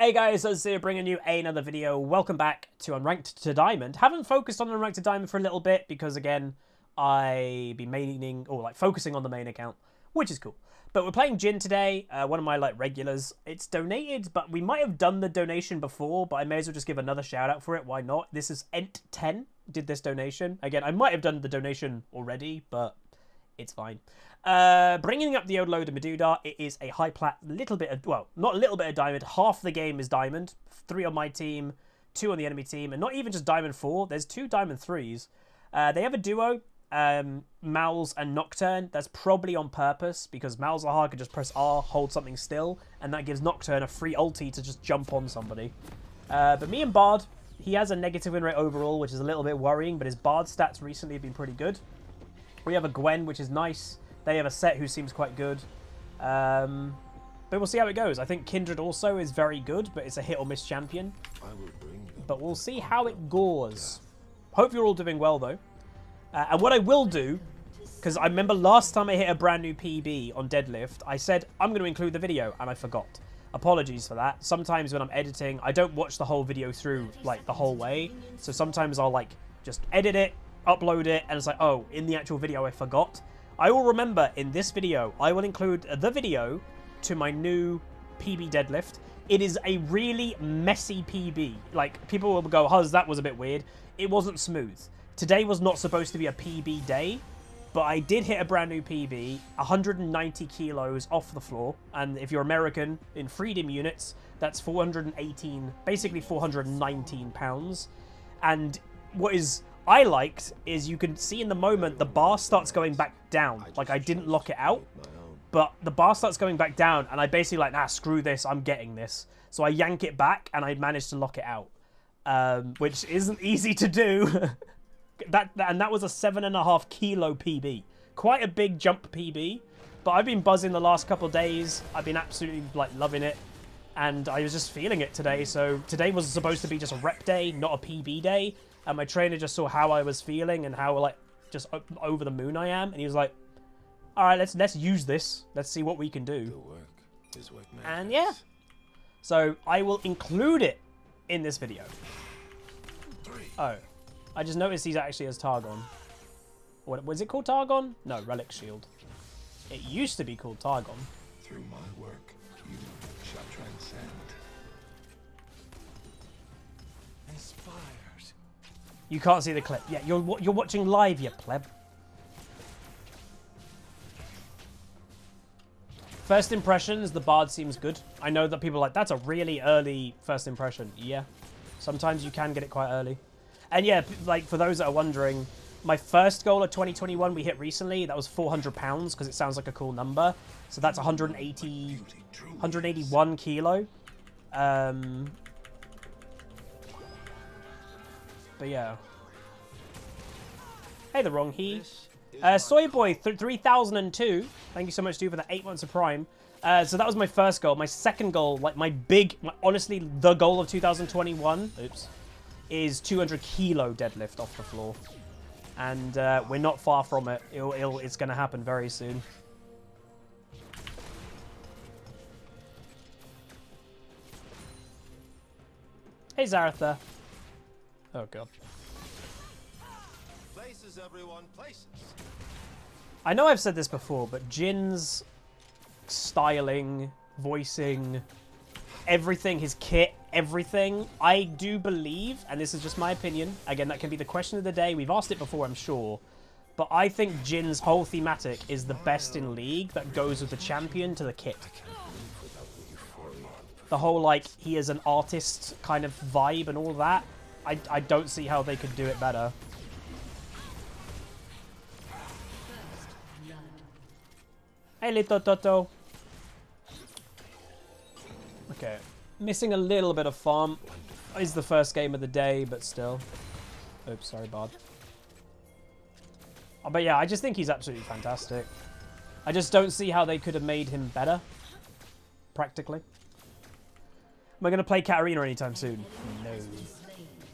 Hey guys, it's here bringing you another video. Welcome back to Unranked to Diamond. Haven't focused on Unranked to Diamond for a little bit because again, I be maining or like focusing on the main account, which is cool. But we're playing Jhin today, uh, one of my like regulars. It's donated, but we might have done the donation before, but I may as well just give another shout out for it. Why not? This is Ent10 did this donation. Again, I might have done the donation already, but it's fine. Uh, bringing up the Odload and Medudar, it is a high plat, little bit of, well, not a little bit of diamond, half the game is diamond. Three on my team, two on the enemy team, and not even just diamond four, there's two diamond threes. Uh, they have a duo, um, and Nocturne. That's probably on purpose because Malzahar can just press R, hold something still, and that gives Nocturne a free ulti to just jump on somebody. Uh, but me and Bard, he has a negative win rate overall, which is a little bit worrying, but his Bard stats recently have been pretty good. We have a Gwen, which is nice. They have a Sett who seems quite good. Um, but we'll see how it goes. I think Kindred also is very good, but it's a hit or miss champion. But we'll see how it goes. Hope you're all doing well, though. Uh, and what I will do, because I remember last time I hit a brand new PB on deadlift, I said I'm going to include the video, and I forgot. Apologies for that. Sometimes when I'm editing, I don't watch the whole video through, like, the whole way. So sometimes I'll, like, just edit it, upload it, and it's like, oh, in the actual video I forgot. I will remember in this video, I will include the video to my new PB deadlift. It is a really messy PB. Like, people will go, Huz, that was a bit weird. It wasn't smooth. Today was not supposed to be a PB day, but I did hit a brand new PB, 190 kilos off the floor. And if you're American, in freedom units, that's 418, basically 419 pounds. And what is I liked is you can see in the moment the bar starts going back down. Like I didn't lock it out, but the bar starts going back down and I basically like, nah, screw this, I'm getting this. So I yank it back and I managed to lock it out, um, which isn't easy to do. that, that And that was a seven and a half kilo PB. Quite a big jump PB, but I've been buzzing the last couple days. I've been absolutely like loving it and I was just feeling it today. So today was supposed to be just a rep day, not a PB day and my trainer just saw how I was feeling and how like just over the moon I am, and he was like, "All right, let's let's use this. Let's see what we can do." Work. Work and yeah, so I will include it in this video. Oh, I just noticed he's actually as Targon. What was it called? Targon? No, Relic Shield. It used to be called Targon. Through my work, You can't see the clip. Yeah, you're you're watching live, you pleb. First impressions, the bard seems good. I know that people like, that's a really early first impression. Yeah, sometimes you can get it quite early. And yeah, like for those that are wondering, my first goal of 2021 we hit recently, that was 400 pounds because it sounds like a cool number. So that's 180, 181 kilo. Um, But yeah. Hey, the wrong he. Uh, Soyboy 3002. Thank you so much, dude, for the eight months of Prime. Uh, so that was my first goal. My second goal, like my big, my, honestly, the goal of 2021, oops, is 200 kilo deadlift off the floor. And uh, we're not far from it. It'll, it'll, it's going to happen very soon. Hey, Zaratha. Oh god. Places, everyone, places. I know I've said this before, but Jhin's styling, voicing, everything, his kit, everything, I do believe, and this is just my opinion, again, that can be the question of the day, we've asked it before, I'm sure, but I think Jhin's whole thematic is the best in League that goes with the champion to the kit the whole like he is an artist kind of vibe and all that I, I don't see how they could do it better. Hey, little Toto. Okay. Missing a little bit of farm. Is the first game of the day, but still. Oops, sorry, Bard. Oh, but yeah, I just think he's absolutely fantastic. I just don't see how they could have made him better. Practically. Am I going to play Katarina anytime soon?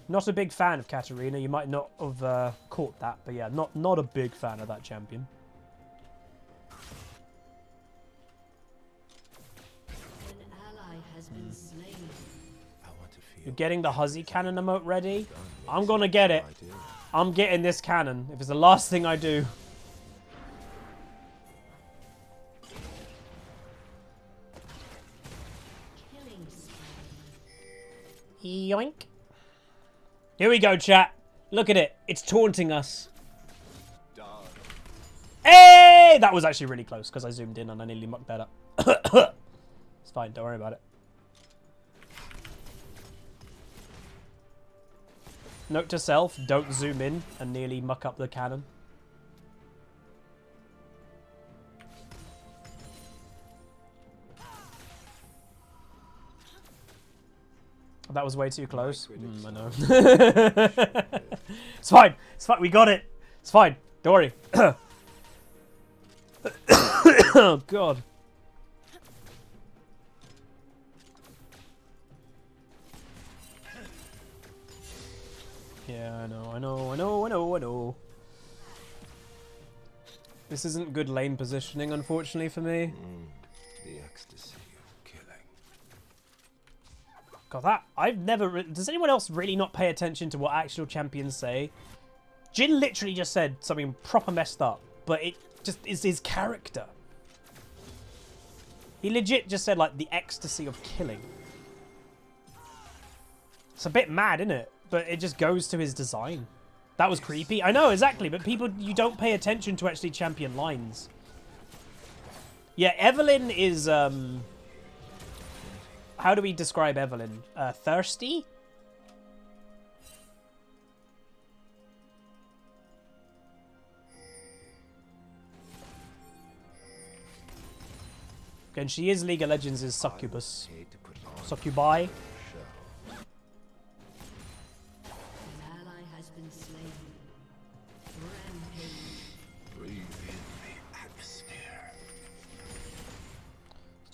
No. Not a big fan of Katarina. You might not have uh, caught that, but yeah, not not a big fan of that champion. You're getting the Huzzy Cannon emote ready? I'm gonna get it. I'm getting this cannon if it's the last thing I do. Yoink. Here we go, chat. Look at it. It's taunting us. Hey! That was actually really close because I zoomed in and I nearly mucked that up. it's fine. Don't worry about it. Note to self, don't zoom in and nearly muck up the cannon. That was way too close. Mm, I know. it's fine. It's fine. We got it. It's fine. Don't worry. oh, God. Yeah, I know, I know, I know, I know, I know. This isn't good lane positioning, unfortunately, for me. Mm, God, that I've never. Does anyone else really not pay attention to what actual champions say? Jhin literally just said something proper messed up, but it just is his character. He legit just said like the ecstasy of killing. It's a bit mad, isn't it? But it just goes to his design. That was creepy. I know, exactly, but people, you don't pay attention to actually champion lines. Yeah, Evelynn is, um... How do we describe Evelynn? Uh, thirsty? And she is League of Legends' succubus. Succubi.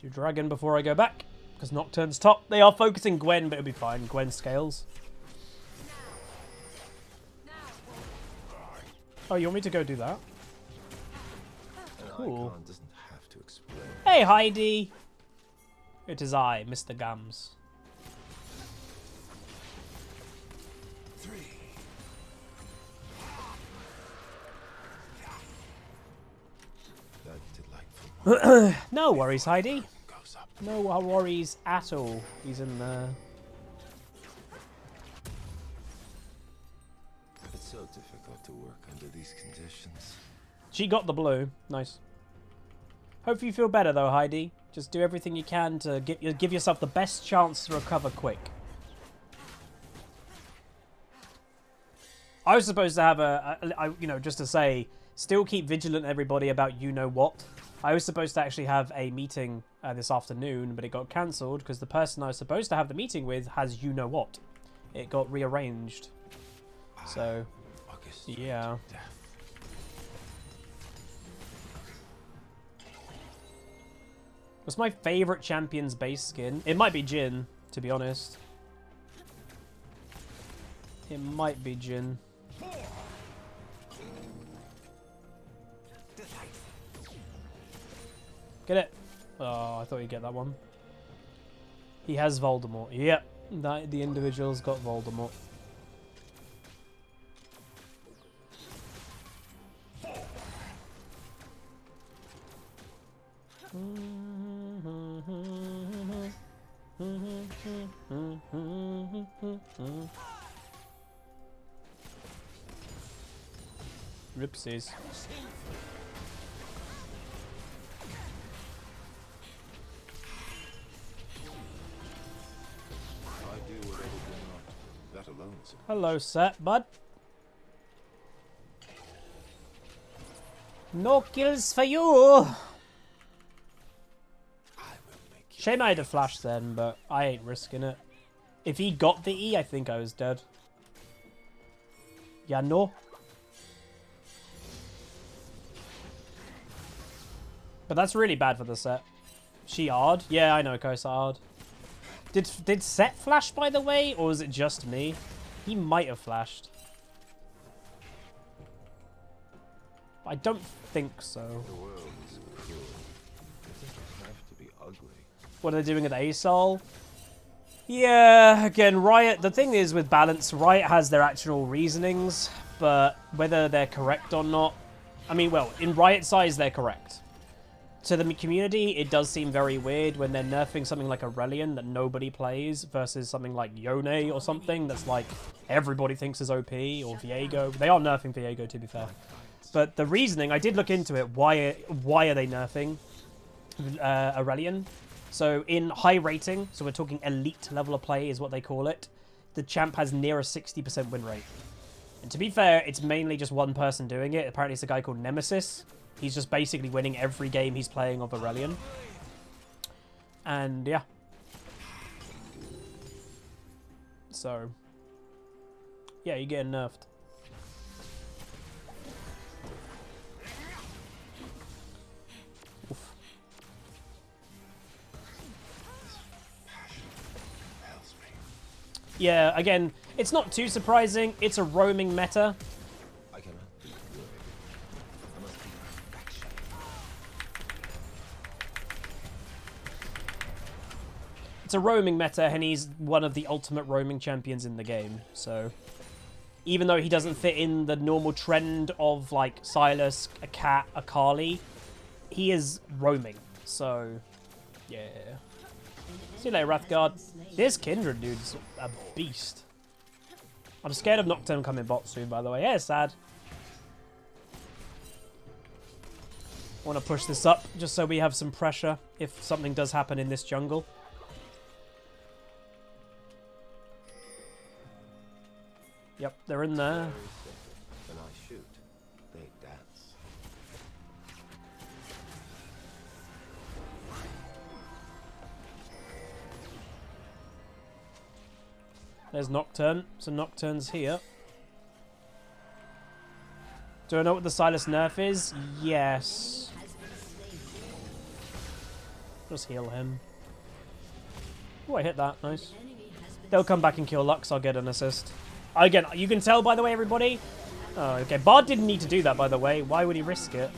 Do Dragon before I go back. Because Nocturne's top. They are focusing Gwen, but it'll be fine. Gwen scales. Oh, you want me to go do that? Cool. Hey, Heidi! It is I, Mr. Gams. no worries, Heidi. No worries at all. He's in there. It's so difficult to work under these conditions. She got the blue. Nice. Hope you feel better though, Heidi. Just do everything you can to give, give yourself the best chance to recover quick. I was supposed to have a, a, a you know, just to say, still keep vigilant, everybody, about you know what. I was supposed to actually have a meeting uh, this afternoon, but it got cancelled because the person I was supposed to have the meeting with has you know what. It got rearranged. So, yeah. What's my favourite champion's base skin? It might be Jhin, to be honest. It might be Jhin. Get it. Oh, I thought you'd get that one. He has Voldemort. Yep, that, the individual's got Voldemort. Ripsies. Hello, Sett, bud. No kills for you. Shame I had a flash then, but I ain't risking it. If he got the E, I think I was dead. Yeah, no. But that's really bad for the Sett. She hard? Yeah, I know Kosa hard. Did did Sett flash, by the way, or was it just me? He might have flashed. But I don't think so. What are they doing at ASOL? Yeah, again, Riot. The thing is with balance, Riot has their actual reasonings, but whether they're correct or not, I mean, well, in Riot size, they're correct. To the community, it does seem very weird when they're nerfing something like Aurelion that nobody plays versus something like Yone or something that's like everybody thinks is OP or Viego. They are nerfing Viego, to be fair. But the reasoning, I did look into it. Why? Why are they nerfing uh, Aurelion? So in high rating, so we're talking elite level of play is what they call it. The champ has near a 60% win rate. And to be fair, it's mainly just one person doing it. Apparently it's a guy called Nemesis. He's just basically winning every game he's playing of Aurelion. And yeah. So, yeah, you're getting nerfed. Yeah, again, it's not too surprising. It's a roaming meta. I cannot be good. I must be perfection. It's a roaming meta, and he's one of the ultimate roaming champions in the game. So, even though he doesn't fit in the normal trend of like Sylas, a cat, a Carly, he is roaming. So, yeah. See you later, Wrathguard. This Kindred dude's a beast. I'm scared of Nocturne coming bot soon, by the way. Yeah, it's sad. want to push this up just so we have some pressure if something does happen in this jungle. They're in there. When I shoot, they dance. There's Nocturne. So Nocturne's here. Do I know what the Sylas nerf is? Yes. Just heal him. Oh, I hit that. Nice. They'll come back and kill Lux. I'll get an assist. Again, you can tell, by the way, everybody. Oh, okay. Bard didn't need to do that, by the way. Why would he risk it?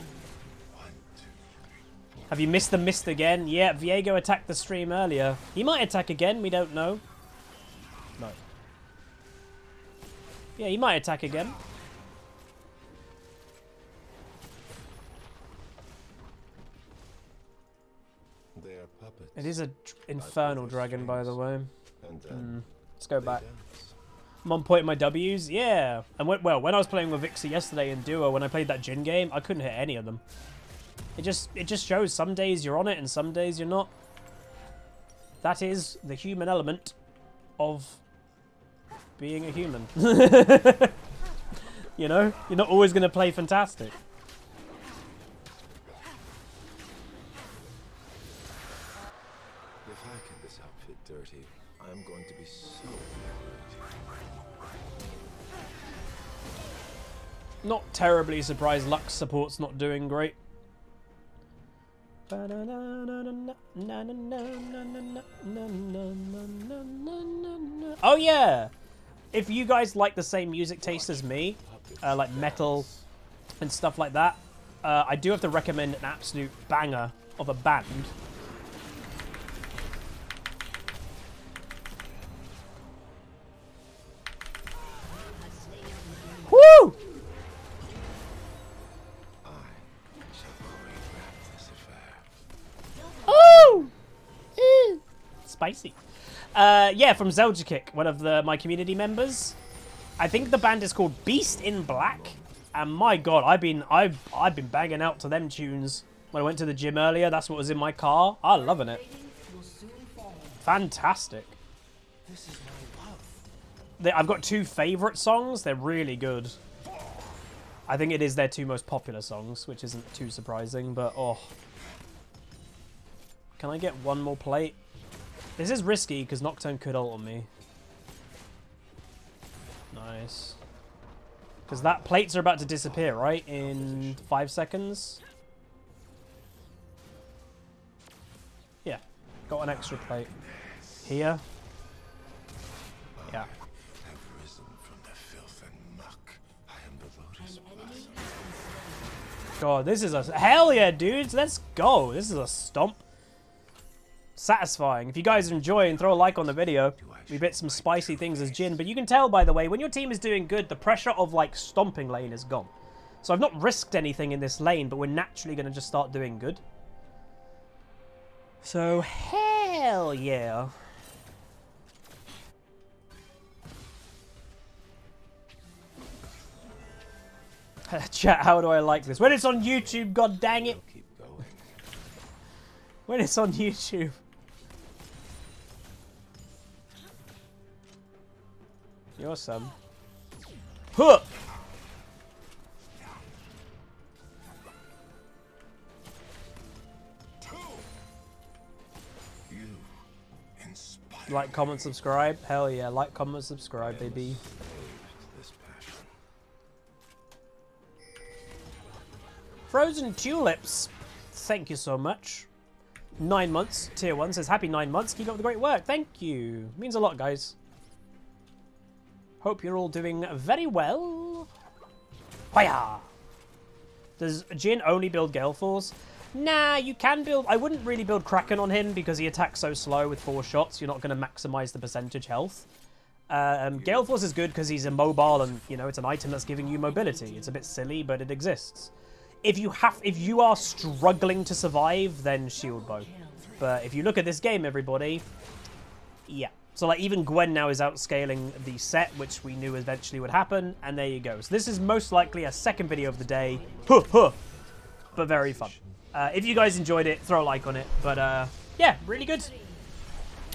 Have you missed the mist again? Yeah, Viego attacked the stream earlier. He might attack again. We don't know. No. Yeah, he might attack again. They are puppets. It is a dr- infernal dragon, by the way. And then Hmm. Let's go back. dance. I'm on point in my W's. Yeah. And when, well, when I was playing with Vixie yesterday in duo, when I played that Jhin game, I couldn't hit any of them. It just it just shows some days you're on it and some days you're not. That is the human element of being a human. you know, you're not always going to play fantastic. Not terribly surprised Lux support's not doing great. Oh yeah! If you guys like the same music taste as me, uh, like metal and stuff like that, uh, I do have to recommend an absolute banger of a band. Spicy. Uh, yeah, from Zelda Kick, one of the my community members. I think the band is called Beast in Black. And my god, I've been I've I've been banging out to them tunes when I went to the gym earlier. That's what was in my car. I'm loving it. Fantastic. They, I've got two favorite songs. They're really good. I think it is their two most popular songs, which isn't too surprising, but oh. Can I get one more plate? This is risky because Nocturne could ult on me. Nice. Because that plates are about to disappear, right? In five seconds? Yeah. Got an extra plate. Here. Yeah. God, this is a hell yeah, dudes. Let's go. This is a stomp. Satisfying. If you guys are enjoying, throw a like on the video. We bit some spicy things as Jhin, but you can tell, by the way, when your team is doing good, the pressure of, like, stomping lane is gone. So I've not risked anything in this lane, but we're naturally going to just start doing good. So, hell yeah. Chat, how do I like this? When it's on YouTube, god dang it. When it's on YouTube. You're some. Huh! Like, comment, subscribe. Hell yeah, like, comment, subscribe, baby. Frozen Tulips, thank you so much. Nine months, tier one says happy nine months. Keep up the great work. Thank you. Means a lot, guys. Hope you're all doing very well. Hiya! Does Jhin only build Gale Force? Nah, you can build. I wouldn't really build Kraken on him because he attacks so slow with four shots. You're not going to maximize the percentage health. Um, Gale Force is good because he's immobile and you know it's an item that's giving you mobility. It's a bit silly, but it exists. If you have, if you are struggling to survive, then Shield Bow. But if you look at this game, everybody, yeah. So like even Gwen now is outscaling the Sett, which we knew eventually would happen, and there you go. So this is most likely a second video of the day, huh, huh, but very fun. Uh, if you guys enjoyed it, throw a like on it. But uh, yeah, really good.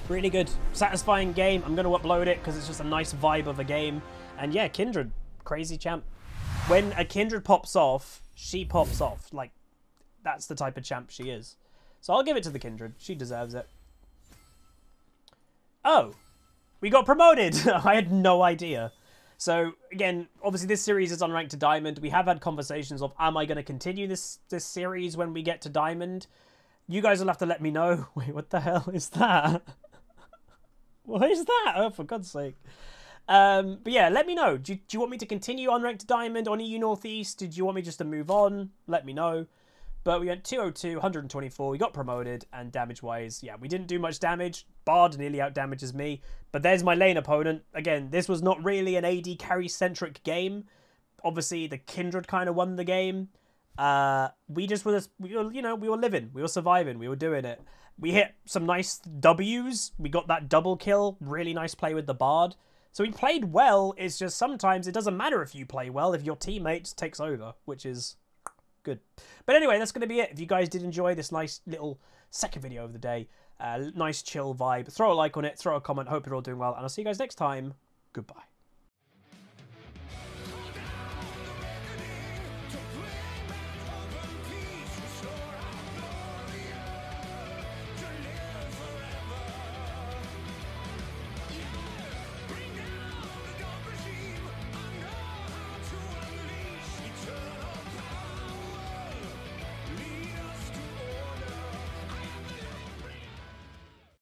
Really good. Satisfying game. I'm going to upload it because it's just a nice vibe of a game. And yeah, Kindred, crazy champ. When a Kindred pops off, she pops off. Like, that's the type of champ she is. So I'll give it to the Kindred. She deserves it. Oh, we got promoted. I had no idea. So again, obviously this series is on rank to diamond. We have had conversations of am I going to continue this this series when we get to diamond? You guys will have to let me know. Wait, what the hell is that? what is that? Oh, for God's sake. Um, but yeah, let me know. Do you, do you want me to continue on to diamond on EU Northeast? Did you want me just to move on? Let me know. But we went 202, 124. We got promoted, and damage wise, yeah, we didn't do much damage. Bard nearly out damages me. But there's my lane opponent. Again, this was not really an AD carry centric game. Obviously, the Kindred kind of won the game. Uh, we just were, we were, you know, we were living, we were surviving, we were doing it. We hit some nice W's. We got that double kill. Really nice play with the Bard. So we played well. It's just sometimes it doesn't matter if you play well if your teammate takes over, which is good. But anyway, that's going to be it. If you guys did enjoy this nice little second video of the day, uh, nice chill vibe, throw a like on it, throw a comment. Hope you're all doing well, and I'll see you guys next time. Goodbye.